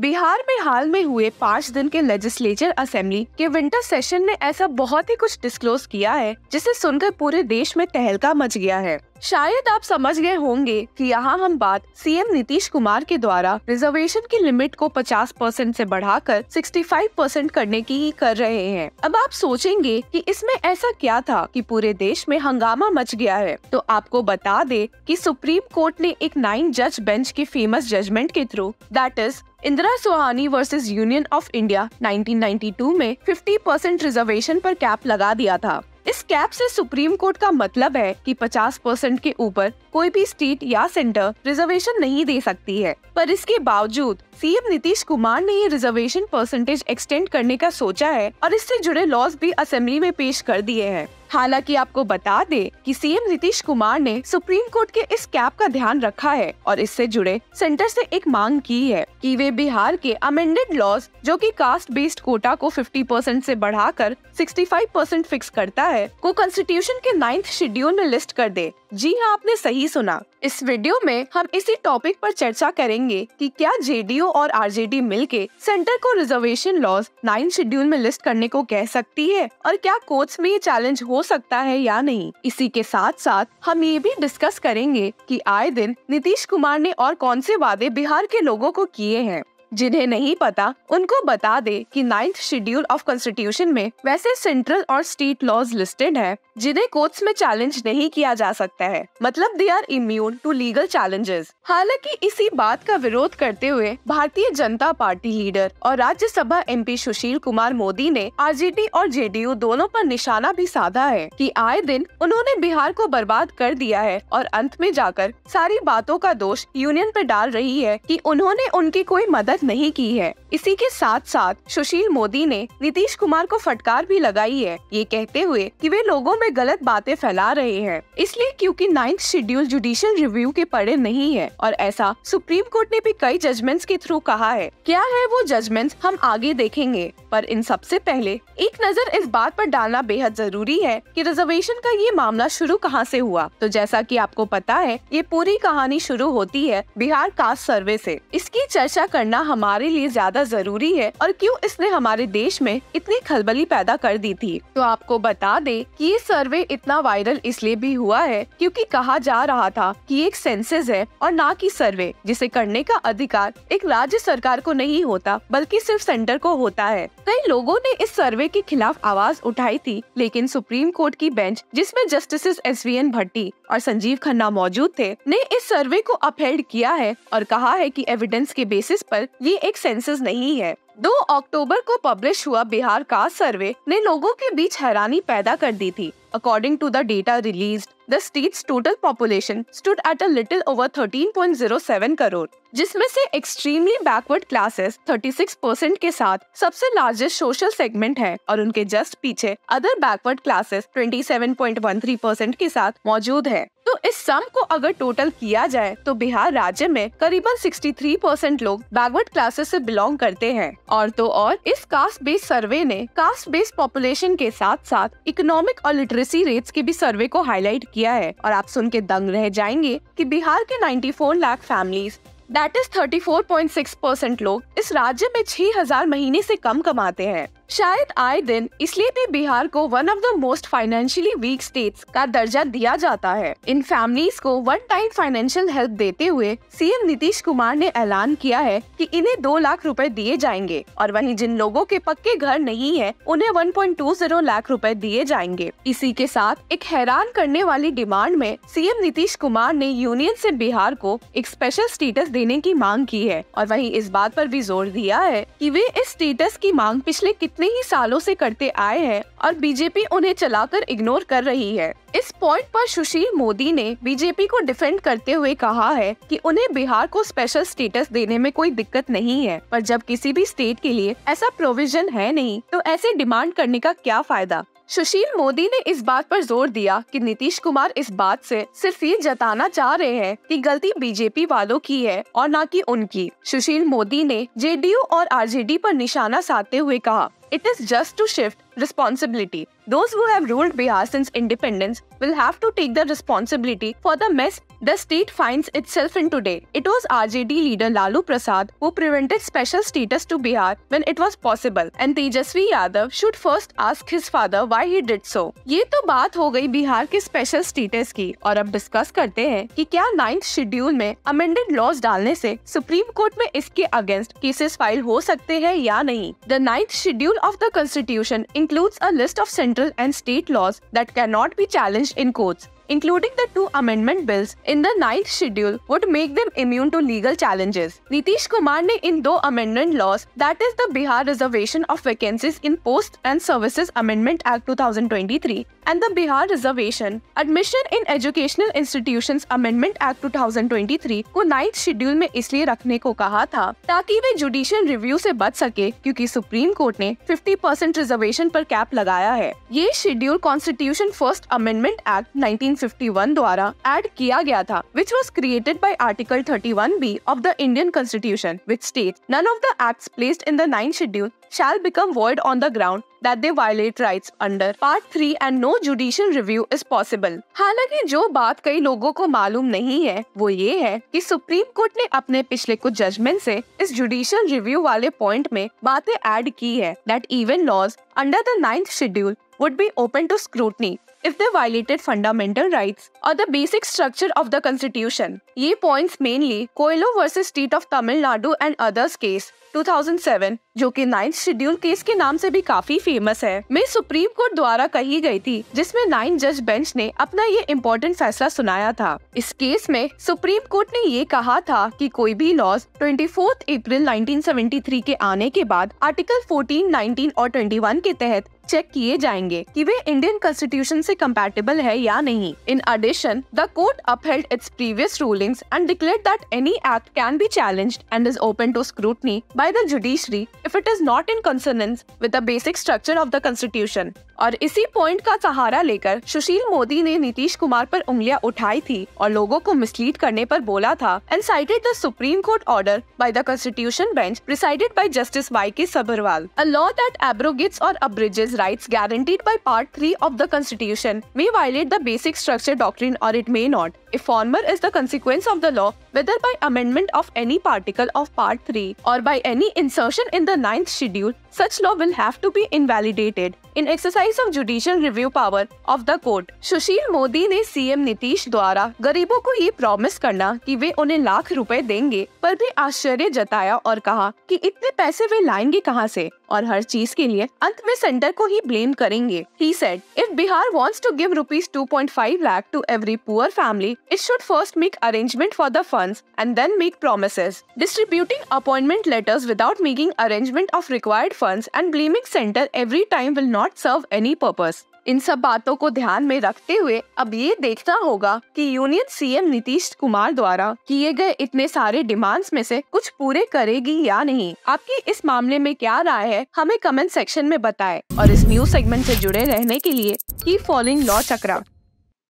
बिहार में हाल में हुए पाँच दिन के लेजिस्लेचर असेंबली के विंटर सेशन ने ऐसा बहुत ही कुछ डिस्क्लोज किया है, जिसे सुनकर पूरे देश में तहलका मच गया है। शायद आप समझ गए होंगे कि यहाँ हम बात सीएम नीतीश कुमार के द्वारा रिजर्वेशन की लिमिट को 50 परसेंट ऐसी बढ़ाकर 65 परसेंट करने की ही कर रहे हैं। अब आप सोचेंगे कि इसमें ऐसा क्या था कि पूरे देश में हंगामा मच गया है। तो आपको बता दे कि सुप्रीम कोर्ट ने एक नाइन जज बेंच के फ़ेमस जजमेंट के through that is Indira Sawhney versus Union of India 1992 में 50 परसेंट रिजर्वेशन पर कैप लगा दिया था। इस कैप से सुप्रीम कोर्ट का मतलब है कि 50 परसेंट के ऊपर कोई भी स्टेट या सेंटर रिजर्वेशन नहीं दे सकती है। पर इसके बावजूद सीएम नीतीश कुमार ने ये रिजर्वेशन परसेंटेज एक्सटेंड करने का सोचा है और इससे जुड़े लॉज भी असेंबली में पेश कर दिए हैं। हालाँकि आपको बता दे कि सीएम नीतीश कुमार ने सुप्रीम कोर्ट के इस कैप का ध्यान रखा है और इससे जुड़े सेंटर से एक मांग की है कि वे बिहार के अमेंडेड लॉज जो कि कास्ट बेस्ड कोटा को 50 परसेंट ऐसी बढ़ाकर 65 परसेंट फिक्स करता है, को कॉन्स्टिट्यूशन के नाइन्थ शेड्यूल में लिस्ट कर दे। जी हाँ आपने सही सुना। इस वीडियो में हम इसी टॉपिक पर चर्चा करेंगे कि क्या जेडीयू और आरजेडी मिलके सेंटर को रिजर्वेशन लॉज नाइन शेड्यूल में लिस्ट करने को कह सकती है और क्या कोर्ट्स में ये चैलेंज हो सकता है या नहीं। इसी के साथ साथ हम ये भी डिस्कस करेंगे कि आए दिन नीतीश कुमार ने और कौन से वादे बिहार के लोगों को किए हैं। जिन्हें नहीं पता, उनको बता दे कि नाइन्थ शेड्यूल ऑफ़ कॉन्स्टिट्यूशन में वैसे सेंट्रल और स्टेट लॉज लिस्टेड है, जिन्हें कोर्ट्स में चैलेंज नहीं किया जा सकता है। मतलब they are immune to legal challenges हालाँकि इसी बात का विरोध करते हुए भारतीय जनता पार्टी लीडर और राज्यसभा एमपी सुशील कुमार मोदी ने आरजेडी और जेडीयू दोनों पर निशाना भी साधा है कि आए दिन उन्होंने बिहार को बर्बाद कर दिया है और अंत में जाकर सारी बातों का दोष यूनियन पर डाल रही है कि उन्होंने उनकी कोई मदद मदद नहीं की है। इसी के साथ साथ सुशील मोदी ने नीतीश कुमार को फटकार भी लगाई है। ये कहते हुए कि वे लोगों में गलत बातें फैला रहे हैं। इसलिए क्योंकि नाइन्थ शेड्यूल जुडिशियल रिव्यू के पड़े नहीं है और ऐसा सुप्रीम कोर्ट ने भी कई जजमेंट्स के थ्रू कहा है। क्या है वो जजमेंट्स? हम आगे देखेंगे। पर इन सबसे पहले एक नज़र इस बात पर डालना बेहद ज़रूरी है कि रिजर्वेशन का ये मामला शुरू कहाँ से हुआ। तो जैसा कि आपको पता है, ये पूरी कहानी शुरू होती है बिहार कास्ट सर्वे से। इसकी चर्चा करना हमारे लिए ज़्यादा ज़रूरी है और क्यों इसने हमारे देश में इतनी खलबली पैदा कर दी थी? तो आपको बता दे कि ये सर्वे इतना वायरल इसलिए भी हुआ है क्योंकि कहा जा रहा था कि एक सेंसस है और ना कि सर्वे, जिसे करने का अधिकार एक राज्य सरकार को नहीं होता, बल्कि सिर्फ़ सेंटर को होता है। कई लोगों ने इस सर्वे के खिलाफ आवाज़ उठाई थी, लेकिन सुप्रीम कोर्ट की बेंच, जिसमें justice S V N Bhatti और संजीव खन्ना मौजूद थे, ने इस सर्वे को अपहेल्ड किया है और कहा है कि एविडेंस के बेसिस पर ये एक सेंसेस नहीं है। दो अक्टूबर को पब्लिश हुआ बिहार का सर्वे ने लोगों के बीच हैरानी पैदा कर दी थी। According to the data release the states total population stood at a little over 13.07 crore जिसमें से एक्सट्रीमली बैकवर्ड क्लासेस 36 परसेंट के साथ सबसे लार्जेस्ट सोशल सेगमेंट है और उनके जस्ट पीछे अदर बैकवर्ड क्लासेस 27.13 परसेंट के साथ मौजूद है। तो इस सम को अगर टोटल किया जाए तो बिहार राज्य में करीबन 63 परसेंट लोग बैकवर्ड क्लासेस से बिलोंग करते हैं। और तो और, इस कास्ट बेस्ड सर्वे ने कास्ट बेस्ड पॉपुलेशन के साथ साथ इकोनॉमिक और लिटरेसी रेट्स के भी सर्वे को हाईलाइट किया है। और आप सुन के दंग रह जाएँगे कि बिहार के 94 lakh families that is 34.6 percent लोग, इस राज्य में 6000 महीने से कम कमाते हैं। शायद आए दिन इसलिए भी बिहार को one of the most financially weak states का दर्जा दिया जाता है। इन फैमिलीज़ को वन टाइम फाइनेंशियल हेल्प देते हुए सीएम नीतीश कुमार ने ऐलान किया है कि इन्हें दो लाख रुपए दिए जाएँगे और वहीं जिन लोगों के पक्के घर नहीं है, उन्हें 1.20 लाख रुपए दिए जाएँगे। इसी के साथ एक हैरान करने वाली डिमांड में सीएम नीतीश कुमार ने यूनियन से बिहार को एक स्पेशल स्टेटस देने की मांग की है और वहीं इस बात पर भी ज़ोर दिया है कि वे इस स्टेटस की मांग पिछले कितने ही सालों से करते आए हैं और बीजेपी उन्हें चलाकर इग्नोर कर रही है। इस पॉइंट पर सुशील मोदी ने बीजेपी को डिफेंड करते हुए कहा है कि उन्हें बिहार को स्पेशल स्टेटस देने में कोई दिक्कत नहीं है, पर जब किसी भी स्टेट के लिए ऐसा प्रोविज़न है नहीं तो ऐसे डिमांड करने का क्या फ़ायदा? सुशील मोदी ने इस बात पर ज़ोर दिया कि नीतीश कुमार इस बात से सिर्फ़ ये जताना चाह रहे हैं कि गलती बीजेपी वालों की है और न कि उनकी। सुशील मोदी ने जेडीयू और आरजेडी पर निशाना साधते हुए कहा। It is just to shift responsibility. Those who have ruled Bihar since independence will have to take the responsibility for the mess the state finds itself in today. It was RJD leader Lalu Prasad who prevented special status to Bihar when it was possible, and Tejasvi Yadav should first ask his father why he did so. ये तो बात हो गई बिहार के special status की और अब discuss करते हैं कि क्या नाइन्थ शेड्यूल में अमेंडेड लॉज डालने से सुप्रीम कोर्ट में इसके अगेंस्ट केसेस फ़ाइल हो सकते हैं या नहीं the ninth schedule of the constitution includes a list of central and state laws that can not be challenge in courts including the two amendment bills in the ninth schedule, would make them immune to legal challenges. Nitish Kumar ne in दो amendment laws, that is the Bihar Reservation of Vacancies in Post and Services Amendment Act 2023 and the Bihar Reservation Admission in Educational Institutions Amendment Act 2023 को ninth schedule में इसलिए रखने को कहा था ताकि वे judicial review से बच सके क्योंकि सुप्रीम कोर्ट ने 50 परसेंट रिजर्वेशन पर कैप लगाया है ये schedule constitution first amendment act 1951 द्वारा एड किया गया था which was created by article thirty one B of the Indian constitution which state none of the act placed in the ninth schedule shall become void on the ground that they violate rights under part 3 and no judicial review is possible. हालाँकि जो बात कई लोगों को मालूम नहीं है, वो ये है कि सुप्रीम कोर्ट ने अपने पिछले कुछ जजमेंट से इस जुडिशियल रिव्यू वाले पॉइंट में बातें ऐड की है that even laws under the ninth schedule would be open to scrutiny if they violated fundamental rights or the basic structure of the constitution. ये mainly Coelho versus State of Tamil Nadu and others case 2007 जो कि ninth schedule case के नाम से भी काफ़ी famous है। में सुप्रीम कोर्ट द्वारा कही गई थी जिसमें नाइन जज बेंच ने अपना ये इम्पोर्टेंट फैसला सुनाया था। इस केस में सुप्रीम कोर्ट ने ये कहा था कि कोई भी लॉज ट्वेंटी अप्रैल 1973 के आने के बाद आर्टिकल 14, 19 और 21 के तहत चेक किए जाएँगे कि वे इंडियन कॉन्स्टिट्यूशन से कंपैटिबल है या नहीं। In addition the court upheld its previous rulings and declared that any act can be challenged and is open to scrutiny by the judiciary if it is not in consonance with the basic structure of the constitution और इसी point का सहारा लेकर सुशील मोदी ने नीतीश कुमार पर उंगलियाँ उठाई थी और लोगों को मिसलीड करने पर बोला था and cited the supreme court order by the constitution bench presided by justice Y K Sabharwal a law that abrogates और abridges rights guaranteed by part three of the constitution may violate the basic structure doctrine और it may not If former is the consequence of the law, whether by amendment of any particle of Part 3 or by any insertion in the ninth schedule, such law will have to be invalidated in exercise of judicial review power of the court. Sushil Modi ने CM Nitish द्वारा गरीबों को ये promise करना कि वे उन्हें लाख रुपए देंगे पर भी आश्चर्य जताया और कहा कि इतने पैसे वे लाएँगे कहाँ से और हर चीज़ के लिए अंत में सेंटर को ही ब्लेम करेंगे He said, if Bihar wants to give rupees 2.5 lakh to every poor family, it should first make arrangement for the funds and then make promises. Distributing appointment letters without making arrangement of required funds and blaming center every time will not serve any purpose. इन सब बातों को ध्यान में रखते हुए अब ये देखना होगा कि यूनियन सीएम नीतीश कुमार द्वारा किए गए इतने सारे डिमांड्स में से कुछ पूरे करेगी या नहीं आपकी इस मामले में क्या राय है हमें कमेंट सेक्शन में बताएँ और इस न्यूज़ सेगमेंट से जुड़े रहने के लिए की फॉलोइंग लॉ चक्रा